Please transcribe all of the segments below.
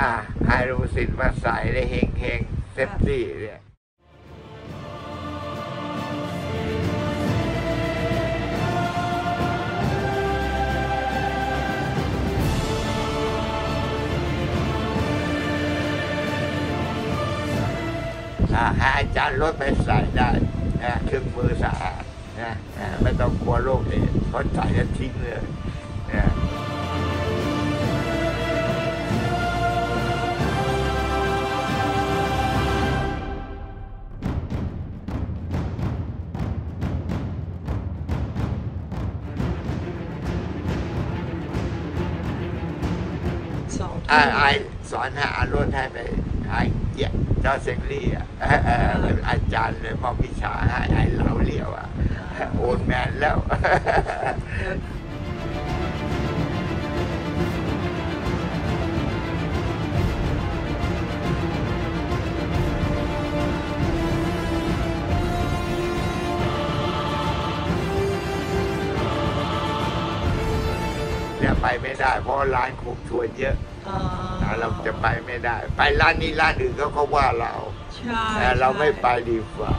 อ่าให้ลูกศิษย์มาใส่ได้เฮงเฮง safety เนี่ยอาให้อาจารย์ลดไปใส่ได้นะเครื่องมือสะอาดนะไม่ต้องกลัวโรคเอดส์เพราะใส่แล้วทิ้งเลย บวิชาให้ไอเหลาเลี้ยวอะโอนแมนแล้วเนี่ยไปไม่ได้เพราะร้านคุกชวนเยอะอ่านะ เราจะไปไม่ได้ ไปร้านนี้ร้านอื่นเขาก็ว่าเรา ใช่ แต่เราไม่ไปดีกว่า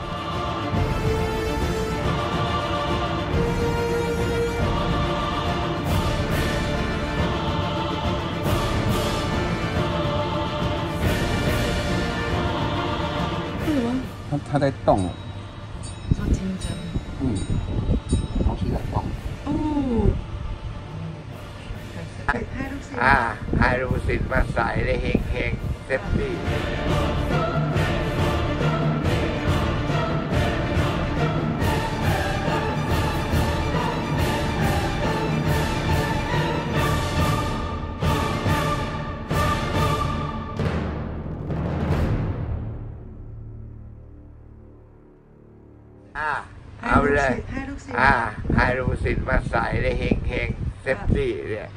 他他在动了，做金针嗯，东西在动。 ลูกศิษย์มาใส่ได้เฮงเฮง safety อ่าเอาเลยให้ลูกศิษย์อ่าให้ลูกศิษย์มาใส่ได้เฮงเฮงเซฟตี้เนี่ย